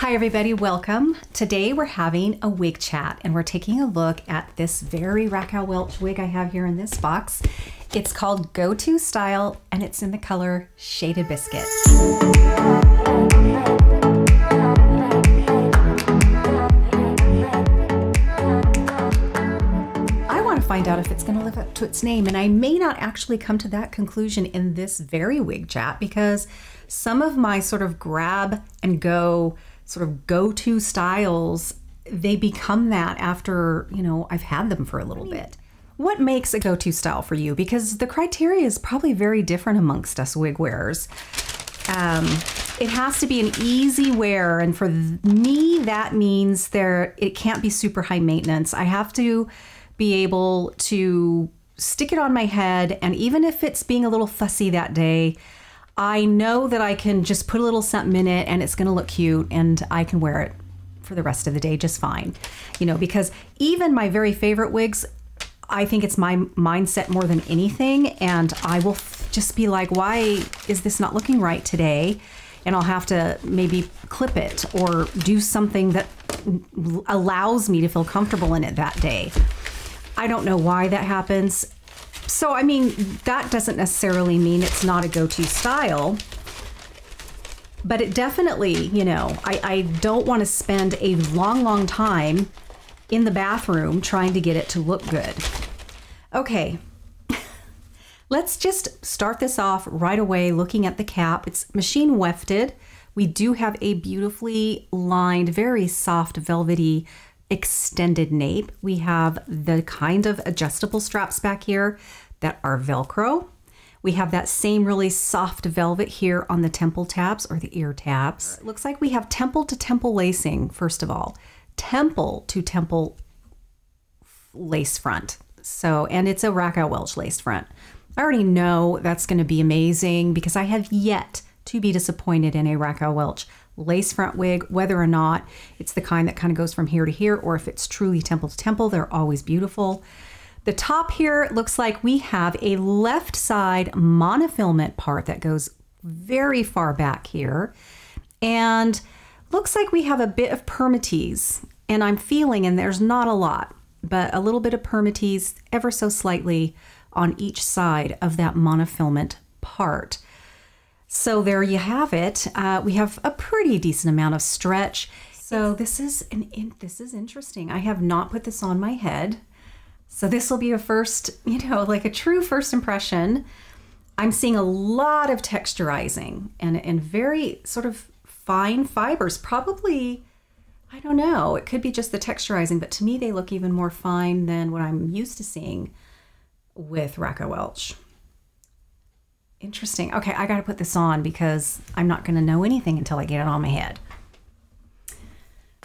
Hi, everybody, welcome. Today we're having a wig chat and we're taking a look at this very Raquel Welch wig I have here in this box. It's called Go To Style and it's in the color Shaded Biscuit. I want to find out if it's going to live up to its name, and I may not actually come to that conclusion in this very wig chat because some of my sort of grab and go sort of go-to styles they become that after you know i've had them for a little bit. What makes a go-to style for you? Because the criteria is probably very different amongst us wig wearers. Um, it has to be an easy wear and for me that means there it can't be super high maintenance. I have to be able to stick it on my head and even if it's being a little fussy that day I know that I can just put a little something in it and it's going to look cute and I can wear it for the rest of the day just fine. You know, because even my very favorite wigs, I think it's my mindset more than anything. And I will just be like, why is this not looking right today? And I'll have to maybe clip it or do something that allows me to feel comfortable in it that day. I don't know why that happens. So, I mean, that doesn't necessarily mean it's not a go to style, but it definitely, you know, I, I don't want to spend a long, long time in the bathroom trying to get it to look good. Okay, let's just start this off right away looking at the cap. It's machine wefted. We do have a beautifully lined, very soft, velvety extended nape. We have the kind of adjustable straps back here that are Velcro. We have that same really soft velvet here on the temple tabs or the ear tabs. It looks like we have temple to temple lacing, first of all. Temple to temple lace front. So, and it's a Raquel Welch lace front. I already know that's going to be amazing because I have yet to be disappointed in a Raquel Welch lace front wig, whether or not it's the kind that kind of goes from here to here or if it's truly temple to temple. They're always beautiful. The top here looks like we have a left side monofilament part that goes very far back here. And looks like we have a bit of permatease. And I'm feeling, and there's not a lot, but a little bit of permatease ever so slightly on each side of that monofilament part. So there you have it. Uh, we have a pretty decent amount of stretch. So this is an in, this is interesting. I have not put this on my head. So this will be a first, you know, like a true first impression. I'm seeing a lot of texturizing and and very sort of fine fibers. Probably I don't know. It could be just the texturizing, but to me they look even more fine than what I'm used to seeing with Raquel Welch. Interesting. Okay, I got to put this on because I'm not going to know anything until I get it on my head.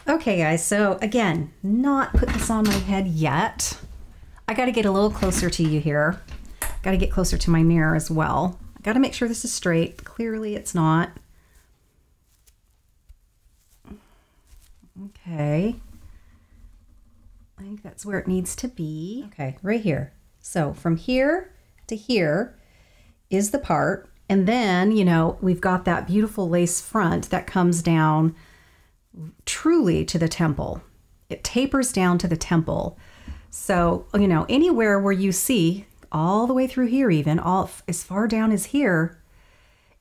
Okay, guys, so again, not put this on my head yet. I got to get a little closer to you here. Got to get closer to my mirror as well. I got to make sure this is straight. Clearly it's not. Okay. I think that's where it needs to be. Okay, right here. So from here to here, is the part. And then, you know, we've got that beautiful lace front that comes down truly to the temple. It tapers down to the temple. So, you know, anywhere where you see all the way through here, even all as far down as here,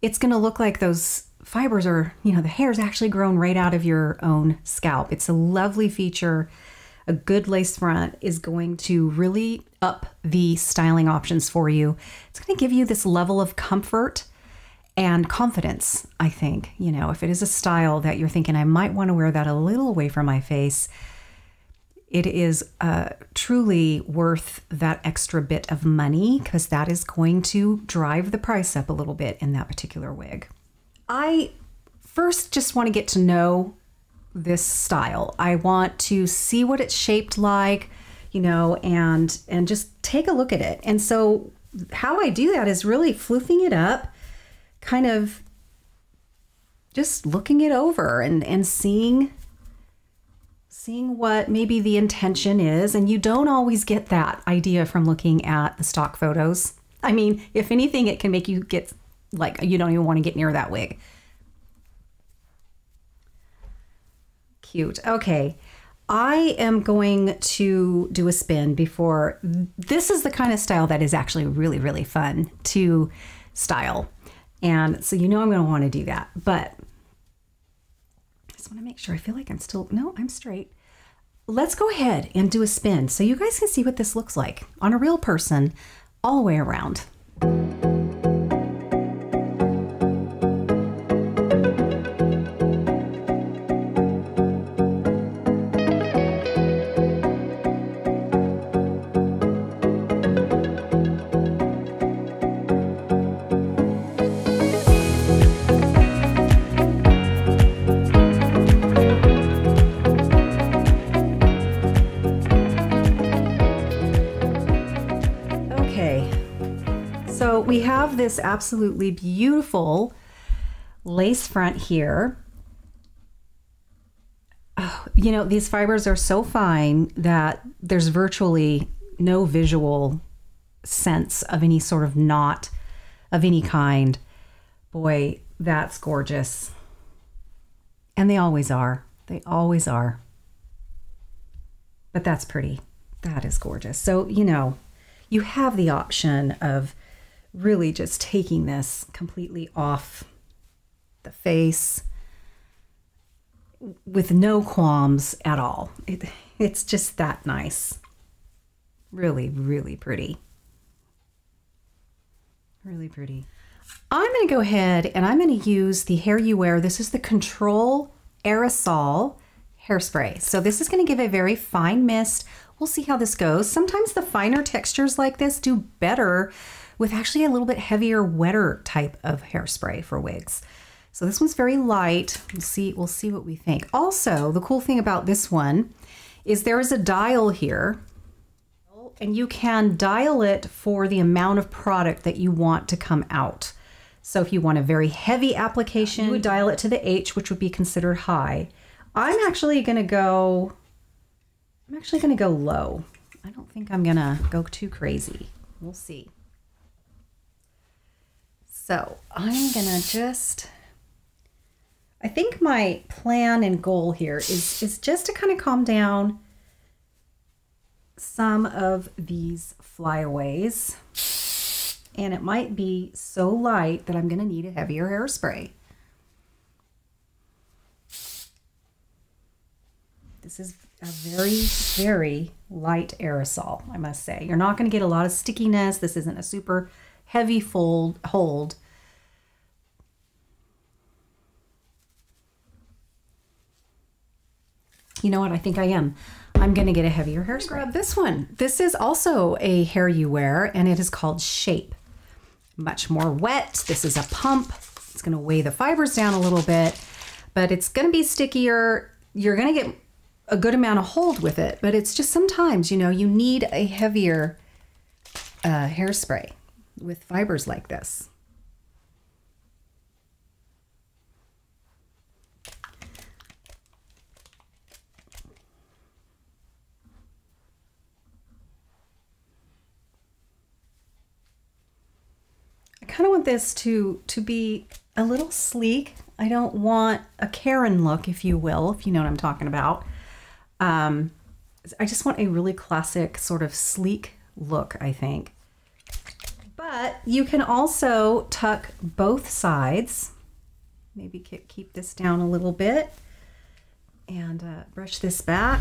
it's going to look like those fibers are, you know, the hair's actually grown right out of your own scalp. It's a lovely feature a good lace front is going to really up the styling options for you. It's going to give you this level of comfort and confidence, I think. You know, if it is a style that you're thinking, I might want to wear that a little away from my face, it is uh, truly worth that extra bit of money because that is going to drive the price up a little bit in that particular wig. I first just want to get to know this style. I want to see what it's shaped like, you know, and and just take a look at it. And so how I do that is really floofing it up, kind of just looking it over and and seeing seeing what maybe the intention is and you don't always get that idea from looking at the stock photos. I mean, if anything it can make you get like you don't even want to get near that wig cute. Okay. I am going to do a spin before. This is the kind of style that is actually really, really fun to style. And so you know I'm going to want to do that. But I just want to make sure. I feel like I'm still, no, I'm straight. Let's go ahead and do a spin so you guys can see what this looks like on a real person all the way around. So we have this absolutely beautiful lace front here. Oh, you know, these fibers are so fine that there's virtually no visual sense of any sort of knot of any kind. Boy, that's gorgeous. And they always are. They always are. But that's pretty. That is gorgeous. So, you know, you have the option of really just taking this completely off the face with no qualms at all. It, it's just that nice. Really, really pretty. Really pretty. I'm going to go ahead and I'm going to use the Hair You Wear. This is the Control Aerosol Hairspray. So this is going to give a very fine mist. We'll see how this goes. Sometimes the finer textures like this do better with actually a little bit heavier, wetter type of hairspray for wigs. So this one's very light. We'll see, we'll see what we think. Also, the cool thing about this one is there is a dial here and you can dial it for the amount of product that you want to come out. So if you want a very heavy application, you would dial it to the H, which would be considered high. I'm actually to go I'm actually to go low. I don't think I'm to go too crazy. We'll see. So I'm to just, I think my plan and goal here is, is just to kind of calm down some of these flyaways. And it might be so light that I'm going to need a heavier hairspray. This is a very, very light aerosol, I must say. You're not going to get a lot of stickiness. This isn't a super heavy fold hold. You know what? I think I am. I'm going to get a heavier hairspray. Grab this one. This is also a hair you wear, and it is called Shape. Much more wet. This is a pump. It's going to weigh the fibers down a little bit, but it's going to be stickier. You're going to get a good amount of hold with it, but it's just sometimes, you know, you need a heavier uh, hairspray with fibers like this. I kind of want this to to be a little sleek. I don't want a Karen look, if you will, if you know what I'm talking about. Um, I just want a really classic, sort of sleek look, I think. But you can also tuck both sides. Maybe keep this down a little bit and uh, brush this back.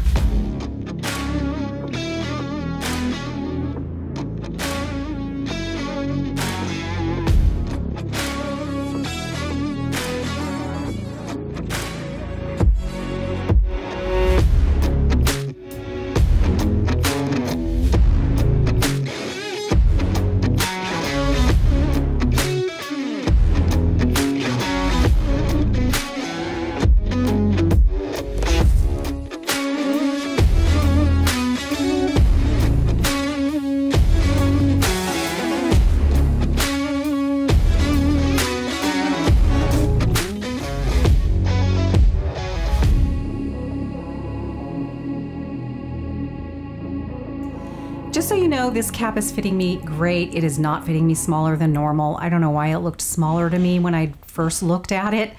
This cap is fitting me great. It is not fitting me smaller than normal. I don't know why it looked smaller to me when I first looked at it.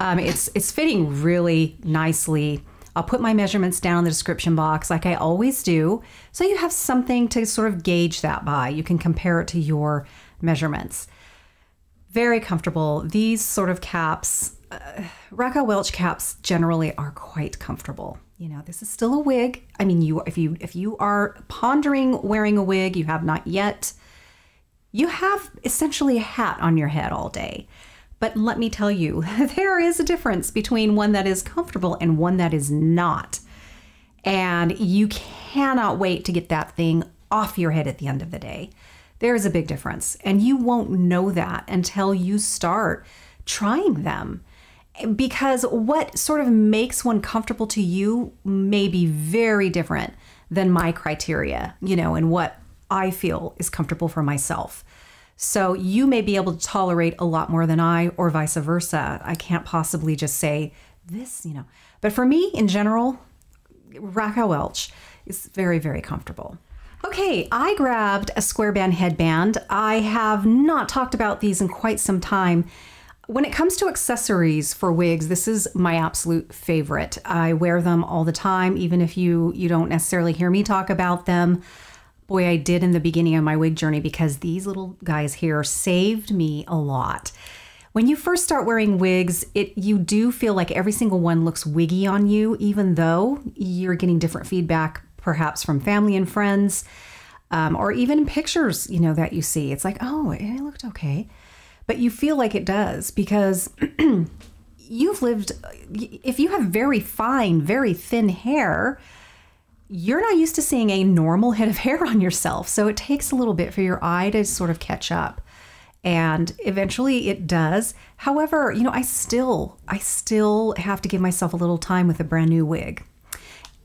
Um, it's, it's fitting really nicely I'll put my measurements down in the description box like I always do. So you have something to sort of gauge that by. You can compare it to your measurements. Very comfortable. These sort of caps, uh, Raquel Welch caps generally are quite comfortable. You know, this is still a wig. I mean, you if you if you are pondering wearing a wig, you have not yet. You have essentially a hat on your head all day. But let me tell you, there is a difference between one that is comfortable and one that is not. And you cannot wait to get that thing off your head at the end of the day. There is a big difference. And you won't know that until you start trying them. Because what sort of makes one comfortable to you may be very different than my criteria, you know, and what I feel is comfortable for myself. So you may be able to tolerate a lot more than I, or vice versa. I can't possibly just say this, you know. But for me, in general, Raquel Welch is very, very comfortable. Okay, I grabbed a SqHairband headband. I have not talked about these in quite some time. When it comes to accessories for wigs, this is my absolute favorite. I wear them all the time, even if you you don't necessarily hear me talk about them. Boy, I did in the beginning of my wig journey because these little guys here saved me a lot. When you first start wearing wigs, it you do feel like every single one looks wiggy on you, even though you're getting different feedback, perhaps from family and friends, um, or even pictures, you know, that you see. It's like, oh, it looked okay, but you feel like it does because you've lived. If you have very fine, very thin hair, you're not used to seeing a normal head of hair on yourself. So it takes a little bit for your eye to sort of catch up. And eventually it does. However, you know, I still I still have to give myself a little time with a brand new wig.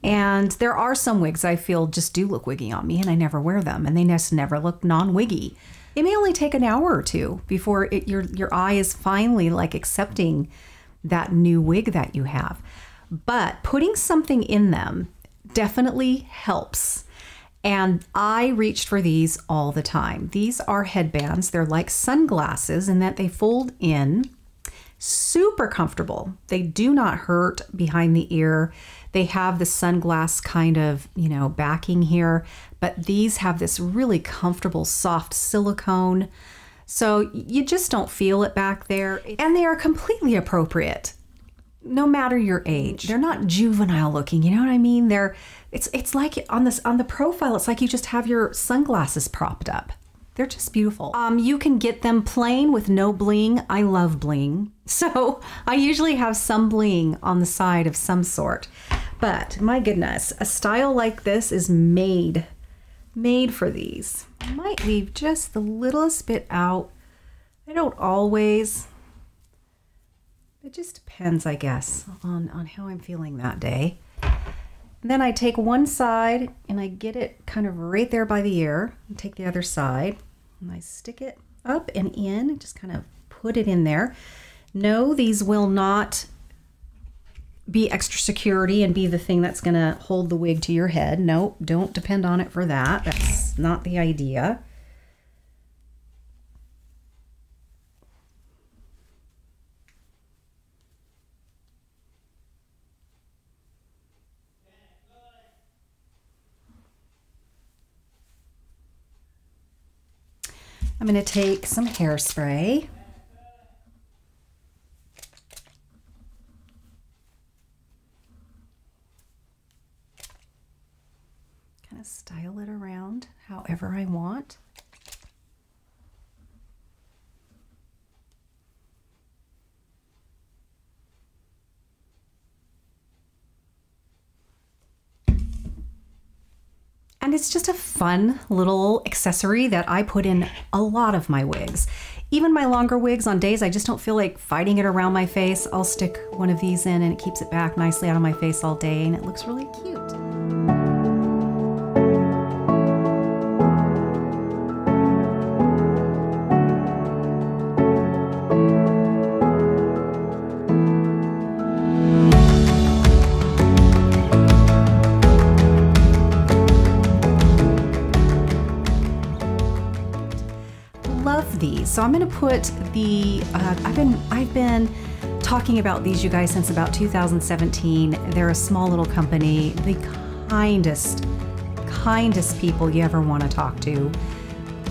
And there are some wigs I feel just do look wiggy on me and I never wear them and they just never look non-wiggy. It may only take an hour or two before it, your your eye is finally like accepting that new wig that you have. But putting something in them definitely helps. And I reached for these all the time. These are headbands. They're like sunglasses in that they fold in. Super comfortable. They do not hurt behind the ear. They have the sunglass kind of, you know, backing here, but these have this really comfortable soft silicone. So you just don't feel it back there. And they are completely appropriate no matter your age. They're not juvenile looking, you know what I mean? They're it's it's like on this on the profile, it's like you just have your sunglasses propped up. They're just beautiful. Um, you can get them plain with no bling. I love bling. So I usually have some bling on the side of some sort. But my goodness, a style like this is made, made for these. I might leave just the littlest bit out. I don't always, it just depends, I guess, on, on how I'm feeling that day. And then I take one side and I get it kind of right there by the ear. And take the other side and I stick it up and in just kind of put it in there. No, these will not be extra security and be the thing that's going to hold the wig to your head. No, don't depend on it for that. That's not the idea. Going to take some hairspray. Kind of style it around however I want. And it's just a fun little accessory that I put in a lot of my wigs. Even my longer wigs, on days I just don't feel like fighting it around my face, I'll stick one of these in and it keeps it back nicely out of my face all day and it looks really cute. So I'm going to put the uh, I've been I've been talking about these, you guys, since about 2017. They're a small little company, the kindest, kindest people you ever want to talk to.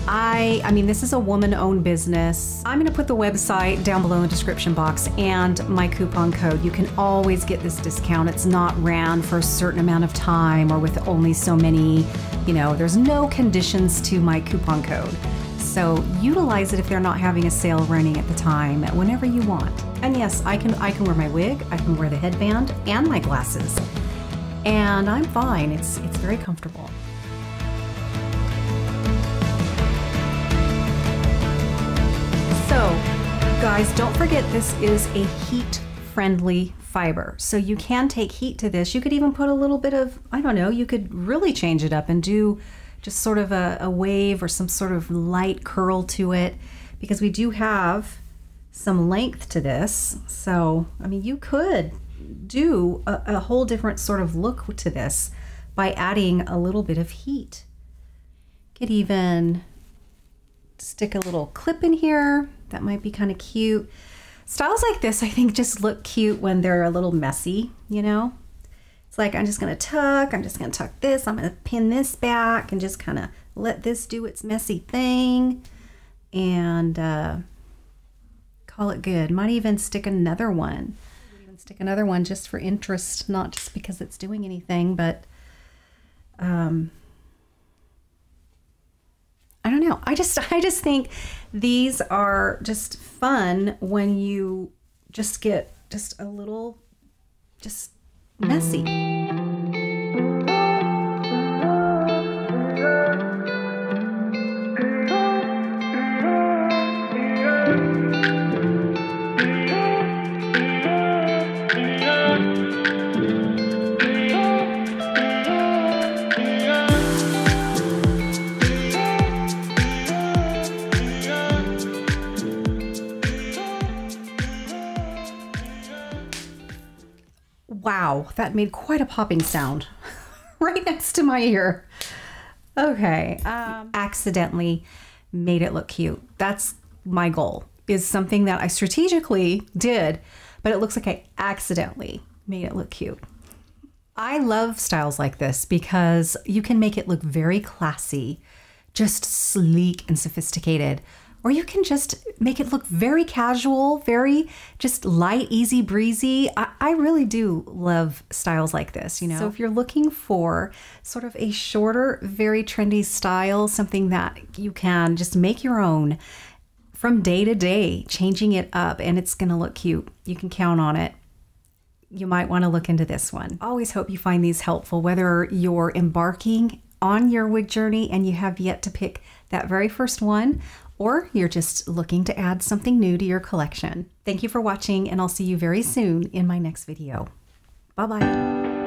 I I mean this is a woman-owned business. I'm going to put the website down below in the description box and my coupon code. You can always get this discount. It's not ran for a certain amount of time or with only so many, you know, there's no conditions to my coupon code. So utilize it if they're not having a sale running at the time, whenever you want. And yes, I can I can wear my wig, I can wear the headband and my glasses. And I'm fine. It's it's very comfortable. So, guys, don't forget this is a heat friendly fiber. So you can take heat to this. You could even put a little bit of, I don't know, you could really change it up and do just sort of a, a wave or some sort of light curl to it because we do have some length to this. So, I mean, you could do a, a whole different sort of look to this by adding a little bit of heat. Could even stick a little clip in here that might be kind of cute. Styles like this, I think, just look cute when they're a little messy, you know? Like I'm just going to tuck, I'm just going to tuck this, I'm going to pin this back and just kind of let this do its messy thing and uh, call it good. Might even stick another one. Even stick another one just for interest, not just because it's doing anything, but um, I don't know. I just I just think these are just fun when you just get just a little just messy. Wow, that made quite a popping sound right next to my ear. Okay, um, accidentally made it look cute. That's my goal, is something that I strategically did, but it looks like I accidentally made it look cute. I love styles like this because you can make it look very classy, just sleek and sophisticated or you can just make it look very casual, very just light, easy breezy. I, I, really do love styles like this, you know. So if you're looking for sort of a shorter, very trendy style, something that you can just make your own from day to day, changing it up and it's going to look cute. You can count on it. You might want to look into this one. Always hope you find these helpful, whether you're embarking on your wig journey and you have yet to pick that very first one, or you're just looking to add something new to your collection. Thank you for watching, and I'll see you very soon in my next video. Bye bye.